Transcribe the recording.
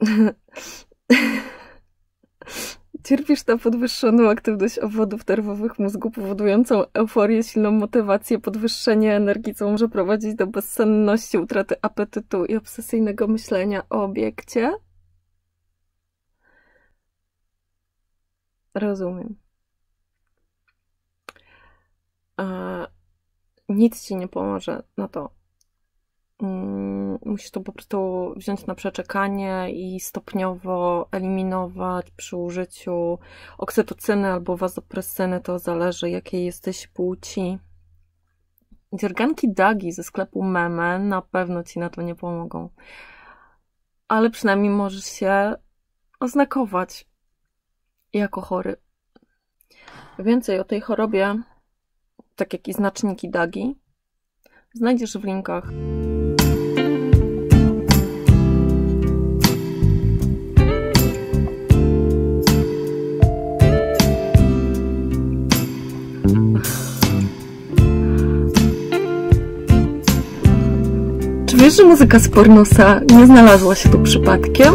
Cierpisz na podwyższoną aktywność obwodów nerwowych mózgu, powodującą euforię, silną motywację, podwyższenie energii, co może prowadzić do bezsenności, utraty apetytu i obsesyjnego myślenia o obiekcie? Rozumiem. E, nic ci nie pomoże na to. Mm, musisz to po prostu wziąć na przeczekanie i stopniowo eliminować przy użyciu oksytocyny albo wazopresyny, to zależy jakiej jesteś płci. Dzierganki Dagi ze sklepu Meme na pewno ci na to nie pomogą. Ale przynajmniej możesz się oznakować jako chory. Więcej o tej chorobie, tak jak i znaczniki Dagi, znajdziesz w linkach. Czy wiesz, że muzyka z pornosa nie znalazła się tu przypadkiem?